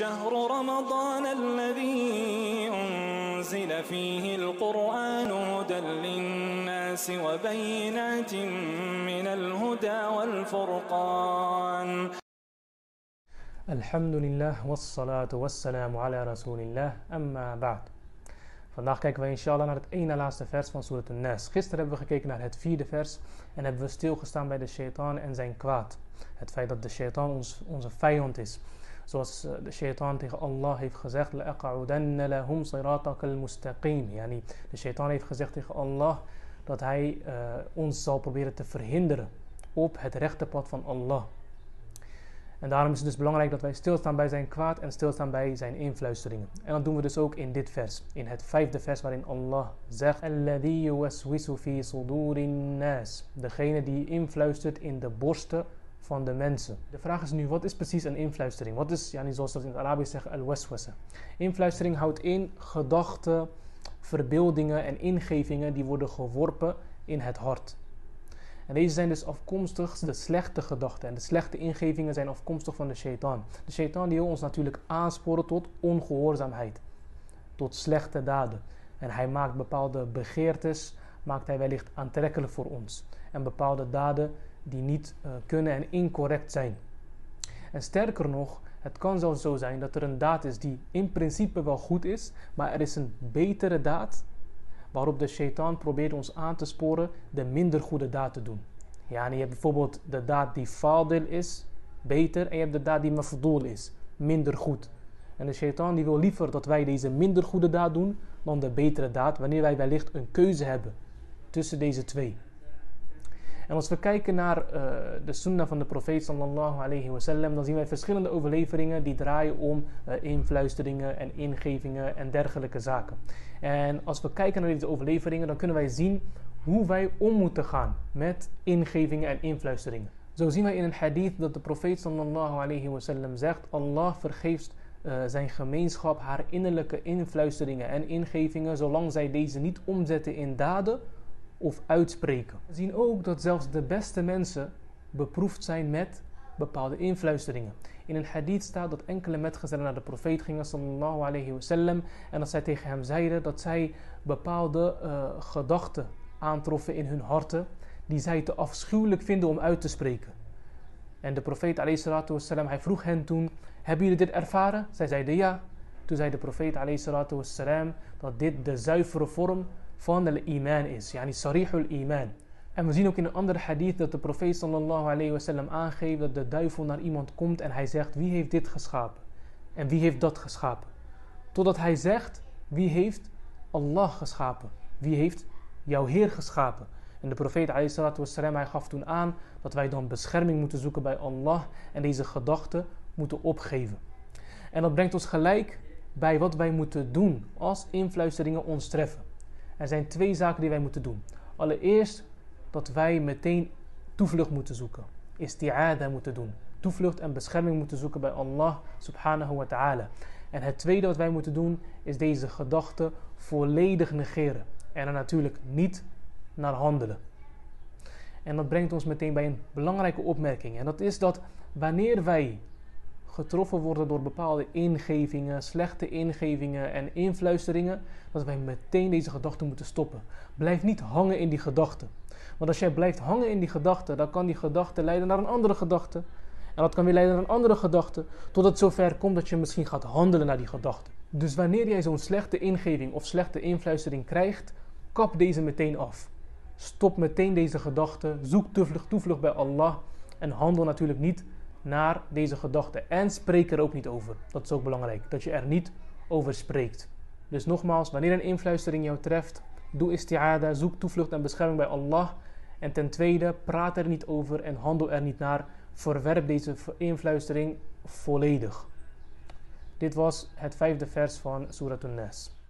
شهر رمضان الذي أنزل فيه القرآن هدى للناس وبينات من الهدى والفرقان Alhamdulillah, wassalatu wassalamu ala rasulillah, amma ba'd. Vandaag kijken we inshallah naar het ene laatste vers van Surat al-Nas. Gisteren hebben we gekeken naar het vierde vers en hebben we stilgestaan bij de shaitaan en zijn kwaad. Het feit dat de shaitaan ons, onze vijand is. Zoals eh, de shaitan tegen Allah heeft gezegd: lahum siratakal mustaqim. Yani, de shaitan heeft gezegd tegen Allah dat hij eh, ons zal proberen te verhinderen op het rechte pad van Allah. En daarom is het dus belangrijk dat wij stilstaan bij zijn kwaad en stilstaan bij zijn influisteringen. En dat doen we dus ook in dit vers, in het vijfde vers waarin Allah zegt: Alladhi يُوَسْوِسُ fi صُدُورِ. Degene die influistert in de borsten van de mensen. De vraag is nu, wat is precies een influistering? Wat is, yani zoals dat in het Arabisch zeggen, al-waswasa? Influistering houdt in gedachten, verbeeldingen en ingevingen die worden geworpen in het hart. En deze zijn dus afkomstig, de slechte gedachten en de slechte ingevingen zijn afkomstig van de shaitaan. De shaitaan die wil ons natuurlijk aansporen tot ongehoorzaamheid, tot slechte daden. En hij maakt bepaalde begeertes, maakt hij wellicht aantrekkelijk voor ons. En bepaalde daden die niet uh, kunnen en incorrect zijn. En sterker nog, het kan zelfs zo zijn dat er een daad is die in principe wel goed is, maar er is een betere daad waarop de shaitaan probeert ons aan te sporen de minder goede daad te doen. Ja, en je hebt bijvoorbeeld de daad die fadil is, beter, en je hebt de daad die mafdoel is, minder goed. En de shaitaan die wil liever dat wij deze minder goede daad doen dan de betere daad, wanneer wij wellicht een keuze hebben tussen deze twee. En als we kijken naar uh, de sunnah van de profeet sallallahu alayhi wasallam, dan zien wij verschillende overleveringen die draaien om uh, influisteringen en ingevingen en dergelijke zaken. En als we kijken naar deze overleveringen, dan kunnen wij zien hoe wij om moeten gaan met ingevingen en influisteringen. Zo zien wij in een hadith dat de profeet sallallahu alayhi wasallam zegt: Allah vergeeft uh, zijn gemeenschap haar innerlijke influisteringen en ingevingen, zolang zij deze niet omzetten in daden of uitspreken. We zien ook dat zelfs de beste mensen beproefd zijn met bepaalde influisteringen. In een hadith staat dat enkele metgezellen naar de profeet gingen sallallahu alayhi wasallam en dat zij tegen hem zeiden dat zij bepaalde uh, gedachten aantroffen in hun harten die zij te afschuwelijk vinden om uit te spreken. En de profeet alayhi wasallam, hij vroeg hen toen, hebben jullie dit ervaren? Zij zeiden ja. Toen zei de profeet alayhi wasallam dat dit de zuivere vorm van de iman is. Yani sarihul iman. En we zien ook in een andere hadith dat de profeet sallallahu alayhi wasallam aangeeft dat de duivel naar iemand komt en hij zegt wie heeft dit geschapen? En wie heeft dat geschapen? Totdat hij zegt wie heeft Allah geschapen? Wie heeft jouw Heer geschapen? En de profeet wasallam hij gaf toen aan dat wij dan bescherming moeten zoeken bij Allah en deze gedachten moeten opgeven. En dat brengt ons gelijk bij wat wij moeten doen als influisteringen ons treffen. Er zijn twee zaken die wij moeten doen. Allereerst dat wij meteen toevlucht moeten zoeken. Isti'ada moeten doen. Toevlucht en bescherming moeten zoeken bij Allah subhanahu wa ta'ala. En het tweede wat wij moeten doen is deze gedachte volledig negeren. En er natuurlijk niet naar handelen. En dat brengt ons meteen bij een belangrijke opmerking. En dat is dat wanneer wij getroffen worden door bepaalde ingevingen, slechte ingevingen en influisteringen, dat wij meteen deze gedachten moeten stoppen. Blijf niet hangen in die gedachten. Want als jij blijft hangen in die gedachten, dan kan die gedachte leiden naar een andere gedachte. En dat kan weer leiden naar een andere gedachte, totdat het zover komt dat je misschien gaat handelen naar die gedachte. Dus wanneer jij zo'n slechte ingeving of slechte influistering krijgt, kap deze meteen af. Stop meteen deze gedachte, zoek toevlucht, toevlucht bij Allah en handel natuurlijk niet naar deze gedachten. En spreek er ook niet over. Dat is ook belangrijk. Dat je er niet over spreekt. Dus nogmaals, wanneer een influistering jou treft, doe isti'ada, zoek toevlucht en bescherming bij Allah. En ten tweede, praat er niet over en handel er niet naar. Verwerp deze influistering volledig. Dit was het vijfde vers van Surat An-Nas.